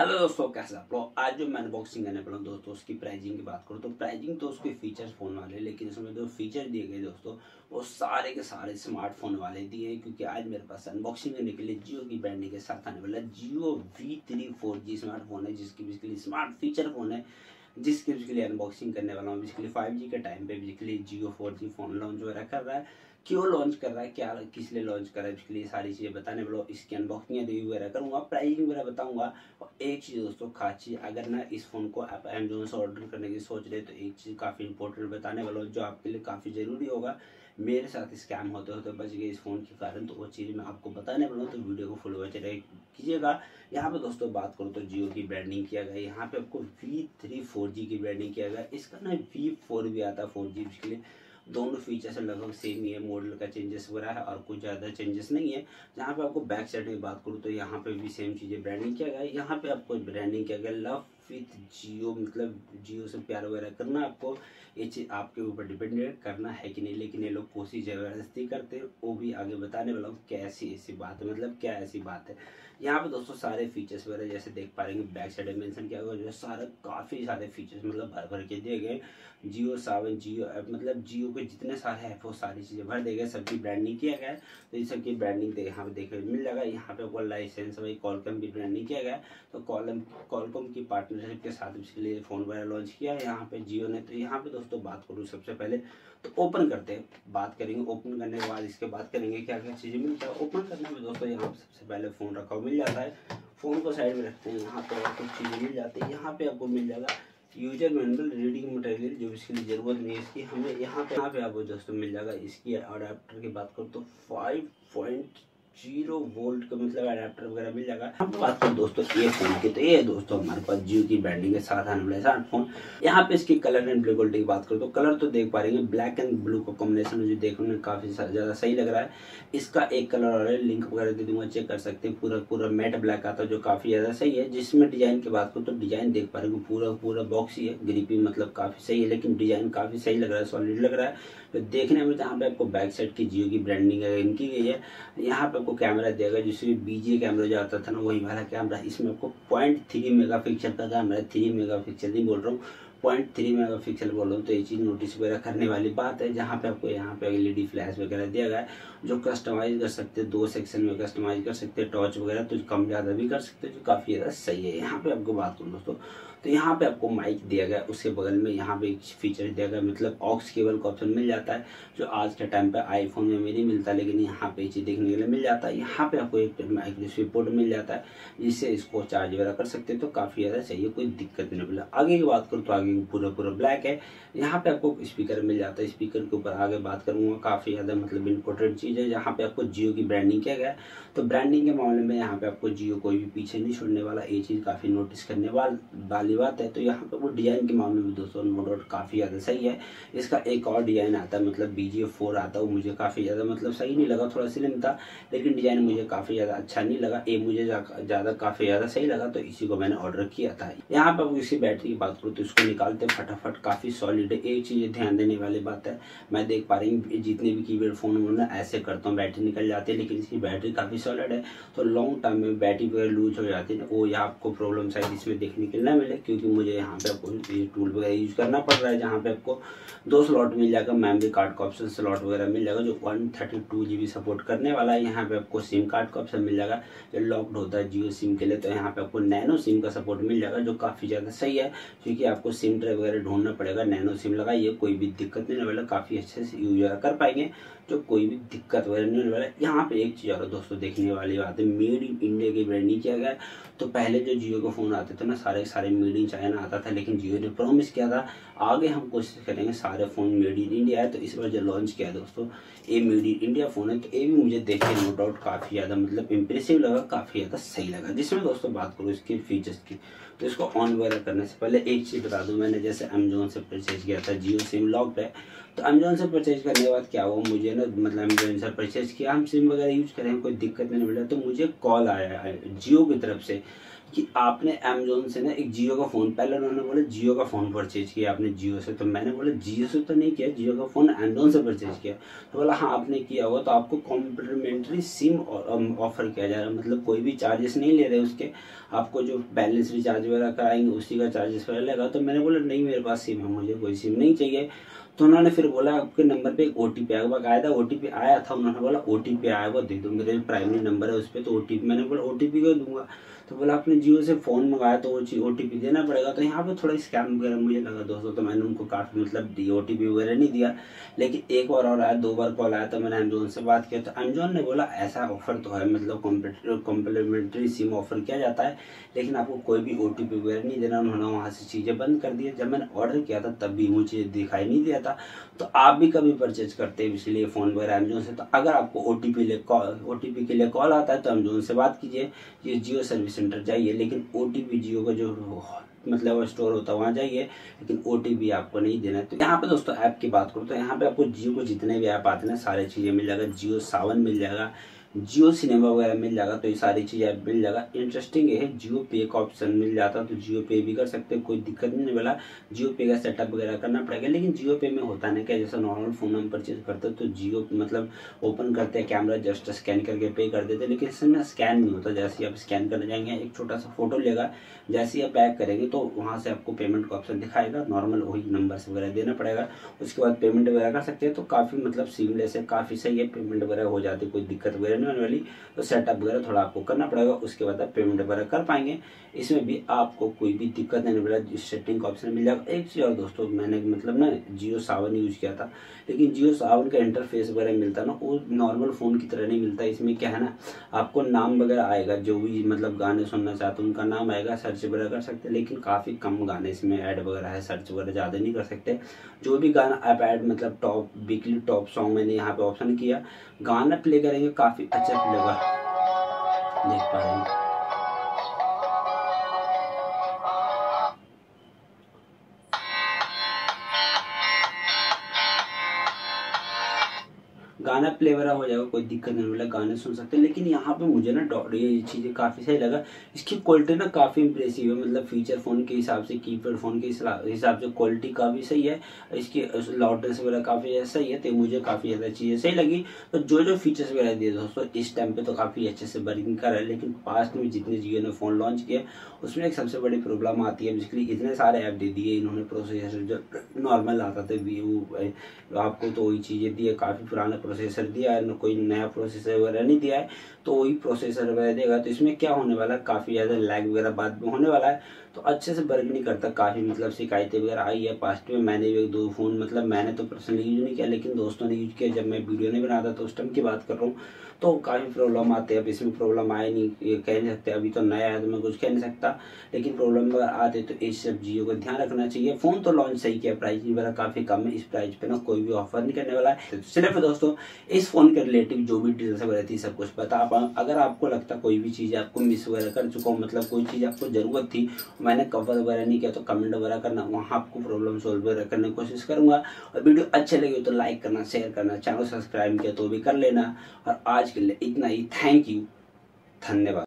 Hello दोस्तों कैसे आप लोग आज जो मैं अनबॉक्सिंग करने वाला हूँ दोस्तों, उसकी प्राइजिंग की बात करूँ तो प्राइजिंग तो उसके फीचर्स फ़ोन वाले, लेकिन इसमें जो फीचर दिए गए दोस्तों, वो सारे के सारे स्मार्टफ़ोन वाले दिए हैं, क्योंकि आज मेरे पास अनबॉक्सिंग करने के लिए जियो की ब्रांडिंग के साथ आने वाला Jio V three four G smartphone है, जिसकी बेसिकली स्मार्ट फीचर फ़ोन है, जिसकी बेसिकली अनबॉक्सिंग करने वाला हूँ बेसिकली फाइव जी के टाइम पे basically Jio four G phone launch वगैरह कर रहा है। क्यों लॉन्च कर रहा है? क्या, किस लिए लॉन्च कर रहा है? इसके लिए सारी चीज़ें बताने वाला इसकी अनबॉक्सिंग रिव्यू वगैरह करूँगा प्राइसिंग वगैरह बताऊँगा। और एक चीज़ दोस्तों खास चीज़ अगर ना इस फ़ोन को आप अमेजोन से ऑर्डर करने की सोच रहे तो एक चीज़ काफ़ी इंपॉर्टेंट बताने वाला हूँ, जो आपके लिए काफ़ी ज़रूरी होगा। मेरे साथ स्कैम होते होते बच गए इस फ़ोन के कारण तो वो चीज़ मैं आपको बताने वाला हूँ तो वीडियो को फुल वॉच कीजिएगा। यहाँ पे दोस्तों बात करूँ तो जियो की ब्रांडिंग किया गया। यहाँ पे आपको वी थ्री फोर जी की ब्रांडिंग किया गया। इसका ना वी फोर भी आता है फोर जी के लिए। दोनों फीचर्स लगभग सेम ही है मॉडल का चेंजेस वगैरह है और कुछ ज़्यादा चेंजेस नहीं है। जहाँ पे आपको बैक साइड में बात करूँ तो यहाँ पे भी सेम चीज़ें ब्रांडिंग किया गया है। यहाँ पे आपको ब्रांडिंग किया गया लव विथ जियो मतलब जियो से प्यार वगैरह करना आपको, ये चीज़ आपके ऊपर डिपेंडेंट करना है कि नहीं, लेकिन ये लोग कोशिश ज़बरदस्ती करते हैं, वो भी आगे बताने वाला हूँ क्या ऐसी ऐसी बात है मतलब क्या ऐसी बात है। यहाँ पे दोस्तों सारे फीचर्स वगैरह जैसे देख पा रहे हैं बैक साइड मेंशन किया हुआ, जो है सारा काफ़ी सारे फीचर्स मतलब भर भर के दिए गए जियो सावन जियो ऐप मतलब जियो के जितने सारे ऐप वो सारी चीज़ें भर दे गए, सबकी ब्रांडिंग किया गया है। तो ये सबकी ब्रांडिंग यहाँ पे देखने मिल जाएगा। यहाँ पे आपको लाइसेंस वही कॉलकम की ब्रांडिंग किया गया तो कॉलम कॉलकॉम की पार्टनरशिप के साथ इसके लिए फ़ोन वगैरह लॉन्च किया है। यहाँ पे जियो ने तो यहाँ पे दोस्तों बात करूँ सबसे पहले तो ओपन करते हैं। बात करेंगे ओपन करने के बाद इसके बाद करेंगे क्या क्या चीज़ें मिलता है। ओपन करने में दोस्तों यहाँ सबसे पहले फ़ोन रखा हुआ मिल जाता है। फ़ोन को साइड में रखते हैं, यहाँ पर कुछ चीज़ें मिल जाती है, यहाँ पे आपको मिल जाएगा यूज़र मैनुअल रीडिंग मटेरियल जो इसके लिए ज़रूरत नहीं है, इसकी हमें यहाँ पे यहाँ पे आपको दोस्तों मिल जाएगा इसकी अडाप्टर की बात करूँ तो फाइव पॉइंट ज़ीरो वोल्ट का मतलब अडेप्टर वगैरह मिल जाएगा। हम बात करें दोस्तों, ये फ़ोन की तो ये दोस्तों हमारे पास जियो की ब्रांडिंग के साथ आने वाले स्मार्टफ़ोन यहाँ पे इसकी कलर एंड ब्लू क्वालिटी की बात करें तो कलर तो देख पा रहे हैं ब्लैक एंड ब्लू का कॉम्बिनेशन मुझे देखने में काफ़ी ज़्यादा सही लग रहा है। इसका एक कलर और लिंक वगैरह दे दूँगा चेक कर सकते हैं, पूरा पूरा मैट ब्लैक आता है, जो काफ़ी ज़्यादा सही है। जिसमें डिज़ाइन की बात करूँ तो डिज़ाइन देख पा रहे हैं पूरा पूरा बॉक्स ही है ग्रिपी मतलब काफ़ी सही है, लेकिन डिज़ाइन काफ़ी सही लग रहा है सॉलिड लग रहा है। तो देखने में जहाँ पे आपको बैक साइड की जियो की ब्रांडिंग है इनकी गई है, यहाँ पे आपको कैमरा देगा जिसमें बीजे कैमरा जो आता था ना, वही वाला कैमरा इसमें आपको पॉइंट थ्री मेगा पिक्सल का कैमरा थ्री मेगा पिक्सल नहीं बोल रहा हूँ। पॉइंट थ्री मेगा पिक्सल बोल हूँ तो ये चीज़ नोटिस वगैरह करने वाली बात है, जहाँ पे आपको यहाँ पे एलईडी फ्लैश वगैरह दिया गया है, जो कस्टमाइज कर सकते हैं, दो सेक्शन में कस्टमाइज कर सकते हैं टॉर्च वगैरह तो कम ज़्यादा भी कर सकते हैं, जो काफ़ी ज़्यादा सही है। यहाँ पे आपको बात करूँ दोस्तों तो यहाँ पे आपको माइक दिया गया, उसके बगल में यहाँ पे एक फीचर दिया गया मतलब ऑक्स केबल का ऑप्शन मिल जाता है, जो आज के टाइम पे आईफोन में भी नहीं मिलता, लेकिन यहाँ पे चीज़ देखने के लिए मिल जाता है। यहाँ पे आपको एक माइक्रोस्वी पोर्ट मिल जाता है, जिससे इसको चार्ज वगैरह कर सकते हैं तो काफ़ी ज़्यादा चाहिए कोई दिक्कत नहीं मिला आगे की बात करूँ तो आगे पूरा पूरा ब्लैक है। यहाँ पे आपको स्पीकर मिल जाता है स्पीकर के ऊपर आगे बात करूँगा, काफ़ी ज़्यादा मतलब इंपॉर्टेंट चीज़ है यहाँ पे आपको जियो की ब्रांडिंग किया गया। तो ब्रांडिंग के मामले में यहाँ पे आपको जियो कोई भी पीछे नहीं छोड़ने वाला, ये चीज़ काफ़ी नोटिस करने वाली बात है तो यहाँ पे वो डिज़ाइन के मामले में दोस्तों नो डाउट काफ़ी ज़्यादा सही है। इसका एक और डिज़ाइन आता है मतलब बी जी फोर आता है, वो मुझे काफ़ी ज़्यादा मतलब सही नहीं लगा, थोड़ा स्लिम था, लेकिन डिज़ाइन मुझे काफ़ी ज़्यादा अच्छा नहीं लगा ये मुझे ज़्यादा काफ़ी ज़्यादा सही लगा तो इसी को मैंने ऑर्डर किया था। यहाँ पर इसकी बैटरी की बात करूँ तो इसको निकालते फटाफट, काफ़ी सॉलिड है। एक चीज़ ध्यान देने वाली बात है, मैं देख पा रही हूँ जितने भी कीपैड फ़ोन में ऐसे करता हूँ बैटरी निकल जाती है, लेकिन इसकी बैटरी काफ़ी सॉलिड है तो लॉन्ग टर्म में बैटरी वगैरह लूज हो जाती है, वो या आपको प्रॉब्लम शायद इसमें देखने के लिए मिले। क्योंकि मुझे यहाँ पे आपको टूल वगैरह यूज़ करना पड़ रहा है, जहाँ पे आपको दो स्लॉट मिल जाएगा मेमोरी कार्ड का ऑप्शन स्लॉट वगैरह मिल जाएगा, जो one thirty two G B support करने वाला है। यहाँ पे आपको सिम कार्ड का ऑप्शन मिल जाएगा, जो लॉक्ड होता है जियो सिम के लिए तो यहाँ पे आपको नैनो सिम का सपोर्ट मिल जाएगा, जो काफ़ी ज़्यादा सही है, क्योंकि आपको सिम ड्राइव वगैरह ढूंढना पड़ेगा नैनो सिम लगाइए, कोई भी दिक्कत नहीं वाला, काफ़ी अच्छे से यूज़ कर पाएँगे। जो कोई भी दिक्कत वगैरह नहीं होने वाला यहाँ पे एक चीज़ और दोस्तों, देखने वाली बात है, मेड इन इंडिया की ब्रांडिंग किया गया तो पहले जो जियो के फ़ोन आते थे ना, सारे सारे मेड इन चाइना आता था, लेकिन जियो ने प्रॉमिस किया था, आगे हम कोशिश करेंगे सारे फ़ोन मेड इन इंडिया है तो इस बार जो लॉन्च किया दोस्तों, ये मेड इन इंडिया फ़ोन है तो ये भी मुझे देख के नो डाउट काफ़ी ज़्यादा मतलब इम्प्रेसिव लगा, काफ़ी ज़्यादा सही लगा। जिसमें दोस्तों बात करूँ इसके फीचर्स की तो इसको ऑन वगैरह करने से पहले एक चीज़ बता दूँ, मैंने जैसे अमेजोन से परचेज किया था, जियो सिम लॉक्ड है तो अमेजोन से परचेज करने के बाद क्या हुआ, मुझे ना मतलब से परचेज किया, हम सिम वगैरह यूज़ करें, कोई दिक्कत नहीं मिल रहा तो मुझे कॉल आया है, जियो की तरफ़ से। कि आपने अमेजोन से ना एक जियो का फ़ोन पहले उन्होंने बोला जियो का फ़ोन परचेज किया आपने जियो से तो मैंने बोला जियो से तो नहीं किया जियो का फ़ोन अमेजोन से परचेज किया। तो बोला हाँ आपने किया होगा तो आपको कॉम्प्लीमेंट्री सिम ऑफ़र किया जा रहा है। मतलब कोई भी चार्जेस नहीं ले रहे उसके। आपको जो बैलेंस रिचार्ज वगैरह कराएँगे, उसी का चार्जेस वगैरह लगा। तो मैंने बोला, नहीं, मेरे पास सिम है, मुझे कोई सिम नहीं चाहिए। तो उन्होंने फिर बोला, आपके नंबर पे एक ओ टी पी आया बाकायदा ओ टी पी आया था। उन्होंने बोला ओ टी पी आया हुआ, दे दो, मेरे प्राइमरी नंबर है उस पर तो ओ टी पी मैंने बोला ओ टी पी क्यों दूँगा? तो बोला, आपने जियो से फ़ोन मंगाया तो वो ओ टी पी देना पड़ेगा। तो यहाँ पे थोड़ा स्कैम वगैरह मुझे लगा दोस्तों तो मैंने उनको काफ़ी मतलब डी ओ टी पी वगैरह नहीं दिया। लेकिन एक बार और आया, दो बार कॉल आया तो मैंने अमेजोन से बात किया। तो अमेजोन ने बोला, ऐसा ऑफ़र तो है मतलब कॉम्प्लीमेंट्री सिम ऑफ़र किया जाता है, लेकिन आपको कोई भी ओ टी पी वगैरह नहीं देना। उन्होंने वहाँ से चीज़ें बंद कर दी जब मैंने ऑर्डर किया था, तब भी मुझे दिखाई नहीं दिया था। तो आप भी कभी परचेज करते हैं, इसलिए फ़ोन वगैरह अमेजोन से। तो अगर आपको O T P O T P के लिए कॉल आता है तो अमेजोन से बात कीजिए। ये जियो सर्विस सेंटर जाइए, लेकिन ओ टी पी जियो का जो मतलब स्टोर होता है, वहाँ जाइए, लेकिन ओ टी पी आपको नहीं देना है। तो यहाँ पे दोस्तों ऐप की बात करूँ तो यहाँ पे आपको जियो को जितने भी ऐप आते हैं सारे चीज़ें मिल जाएगा, जियो सावन मिल जाएगा जियो सिनेमा वगैरह मिल जाएगा तो ये सारी चीज़ें मिल जाएगा। इंटरेस्टिंग है, जियो पे का ऑप्शन मिल जाता तो जियो पे भी कर सकते हैं, कोई दिक्कत नहीं वाला। जियो पे का सेटअप वगैरह करना पड़ेगा, लेकिन जियो पे में होता नहीं क्या? जैसे नॉर्मल फ़ोन हम परचेज करते तो जियो मतलब ओपन करते हैं कैमरा जस्ट स्कैन करके पे कर देते लेकिन इसमें स्कैन नहीं होता। जैसे आप स्कैन करने जाएँगे, एक छोटा सा फ़ोटो लेगा, जैसे ही आप पैक करेंगे तो वहाँ से आपको पेमेंट का ऑप्शन दिखाएगा। नॉर्मल वही नंबर वगैरह देना पड़ेगा। उसके बाद पेमेंट वगैरह कर सकते हैं तो काफ़ी मतलब सीमलेस है, काफ़ी सही है पेमेंट वगैरह हो जाती है, कोई दिक्कत वगैरह वाली तो सेटअप वगैरह थोड़ा आपको करना पड़ेगा, उसके बाद आप पेमेंट वगैरह कर पाएँगे। इसमें भी आपको कोई भी दिक्कत नहीं मिला सेटिंग का ऑप्शन मिल जाएगा। एक चीज़ और दोस्तों, मैंने मतलब ना जियो सावन यूज़ किया था, लेकिन जियो सावन का इंटरफेस वगैरह मिलता ना, वो नॉर्मल फ़ोन की तरह नहीं मिलता। इसमें क्या है ना, आपको नाम वगैरह आएगा, जो भी मतलब गाने सुनना चाहते हो, उनका नाम आएगा सर्च वगैरह कर सकते लेकिन काफ़ी कम गाने इसमें ऐड वगैरह है सर्च वगैरह ज़्यादा नहीं कर सकते। जो भी गाना आप ऐड मतलब टॉप वीकली टॉप सॉन्ग मैंने यहाँ पे ऑप्शन किया। गाना प्ले करेंगे, काफ़ी अच्छा लगा। देख पा गाना प्ले वगैरह हो जाएगा, कोई दिक्कत नहीं मिला गाने सुन सकते हैं। लेकिन यहाँ पे मुझे ना ये चीज़ें काफ़ी सही लगा। इसकी क्वालिटी ना काफ़ी इंप्रेसिव है मतलब फीचर फ़ोन के हिसाब से कीपैड फ़ोन के हिसाब से क्वालिटी काफ़ी सही है। इसकी लाउडनेस वगैरह काफ़ी सही है तो मुझे काफ़ी ज़्यादा चीज़ें सही लगी। तो जो जो फीचर्स वगैरह दिए दोस्तों, इस टाइम पे तो काफ़ी अच्छे से वर्किंग कर रहा है। लेकिन पास्ट में जितने जियो ने फ़ोन लॉन्च किया उसमें एक सबसे बड़ी प्रॉब्लम आती है। बेसिकली इतने सारे ऐप दे दिए इन्होंने प्रोसेसर जो नॉर्मल आता था वी आपको तो वही चीज़ें दी है, काफ़ी पुराना प्रोसेसर दिया है कोई नया प्रोसेसर वगैरह नहीं दिया है तो वही प्रोसेसर वगैरह देगा। तो इसमें क्या होने वाला है? काफ़ी ज़्यादा लैग वगैरह बाद में होने वाला है। तो अच्छे से वर्क नहीं करता, काफ़ी मतलब शिकायतें वगैरह आई है। पास्ट में मैंने भी एक दो फ़ोन मतलब मैंने तो पर्सनली यूज़ नहीं किया, लेकिन दोस्तों ने यूज़ किया। जब मैं वीडियो नहीं बनाता तो उस टाइम की बात कर रहा हूँ। तो काफ़ी प्रॉब्लम आते हैं। अब इसमें प्रॉब्लम आए नहीं, ये कह नहीं सकते। अभी तो नया है तो मैं कुछ कह नहीं सकता। लेकिन प्रॉब्लम आते तो इस सब चीज़ों का ध्यान रखना चाहिए। फ़ोन तो लॉन्च सही किया प्राइस वगैरह काफ़ी कम है। इस प्राइस पे ना कोई भी ऑफ़र नहीं करने वाला है। तो सिर्फ़ दोस्तों, इस फ़ोन के रिलेटिव जो भी डिटेल्स वगैरह थी, सब कुछ पता। आप, अगर आपको लगता कोई भी चीज़ आपको मिस वगैरह कर चुका हूँ मतलब कोई चीज़ आपको ज़रूरत थी, मैंने कवर वगैरह नहीं किया तो कमेंट वगैरह करना। वहाँ आपको प्रॉब्लम सोल्व वगैरह करने की कोशिश करूँगा। और वीडियो अच्छे लगे तो लाइक करना शेयर करना चैनल सब्सक्राइब किया तो भी कर लेना। और आज के लिए इतना ही। थैंक यू धन्यवाद।